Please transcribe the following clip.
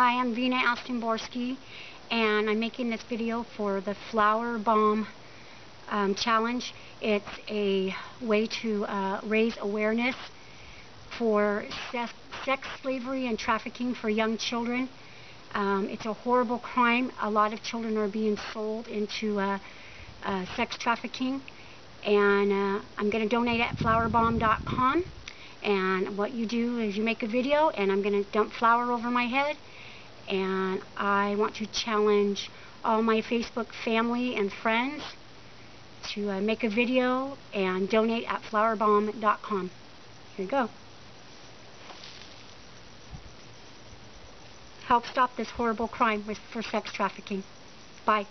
Hi, I'm Vena Astomborski, and I'm making this video for the Flour Bomb um, Challenge. It's a way to uh, raise awareness for sex slavery and trafficking for young children. Um, it's a horrible crime. A lot of children are being sold into uh, uh, sex trafficking. And uh, I'm going to donate at flourbomb.com. And what you do is you make a video, and I'm going to dump flour over my head and I want to challenge all my Facebook family and friends to uh, make a video and donate at flourbomb.com. Here you go. Help stop this horrible crime with, for sex trafficking. Bye.